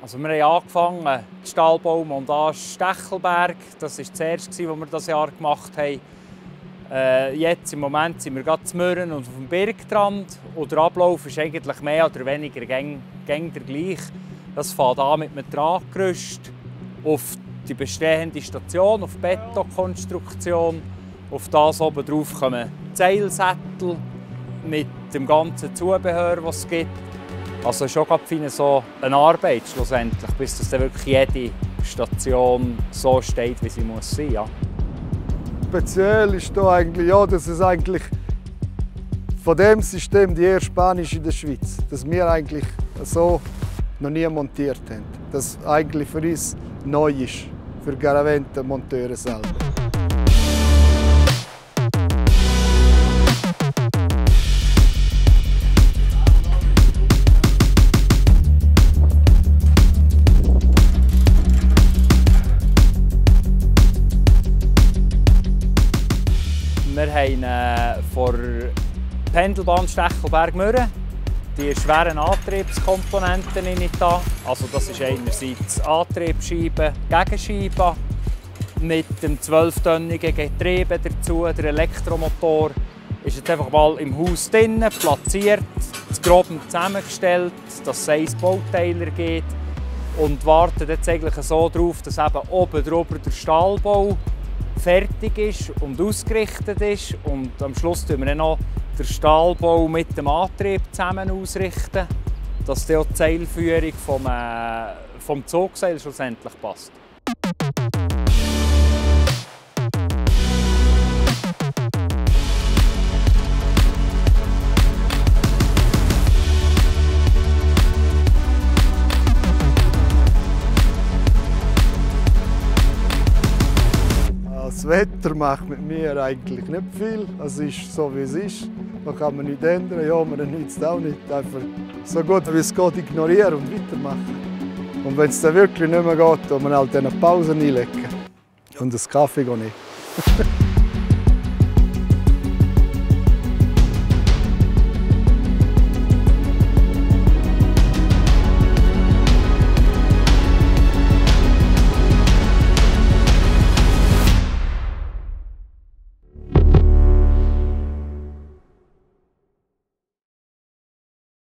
Also wir haben angefangen, die Stahlbaumontage Stechelberg. Das war das erste, was wir dieses Jahr gemacht haben. Äh, jetzt im Moment sind wir gerade zu Mürren und auf dem Bergrand. Und der Ablauf ist eigentlich mehr oder weniger gäng, gäng der gleich. Das fängt an mit einem Traggerüst auf die bestehende Station, auf Betonkonstruktion. Auf das oben drauf kommen Zeilsättel mit dem ganzen Zubehör, das es gibt. Also schon gerade so eine Arbeit schlussendlich, bis das wirklich jede Station so steht, wie sie muss sein. Ja. Speziell ist da eigentlich, ja, dass es eigentlich von dem System die erste Spanisch in der Schweiz, dass wir eigentlich so noch nie montiert haben. Das eigentlich für uns neu ist, für Garaventen-Monteure selber. Wir haben äh, vor Pendelbahn Stechelberg-Mürren die schweren Antriebskomponenten in da. Also das ist einerseits Antriebsscheibe, Gegenscheibe mit dem 12-tönnigen Getriebe dazu, der Elektromotor ist jetzt einfach mal im Haus drinnen, platziert, grob zusammengestellt, dass es ein Bauteiler geht und wartet jetzt eigentlich so darauf, dass eben oben drüber der Stahlbau fertig ist und ausgerichtet ist und am Schluss tun wir noch den Stahlbau mit dem Antrieb zusammen ausrichten, dass die Zeilführung vom, äh, vom Zugseil schlussendlich passt. Wetter macht mit mir eigentlich nicht viel. Es ist so, wie es ist. Da kann man nichts ändern. Ja, man nützt auch nicht. Einfach so gut wie es geht ignorieren und weitermachen. Und wenn es dann wirklich nicht mehr geht, dann man halt eine Pause einlegen. Und das Kaffee nicht.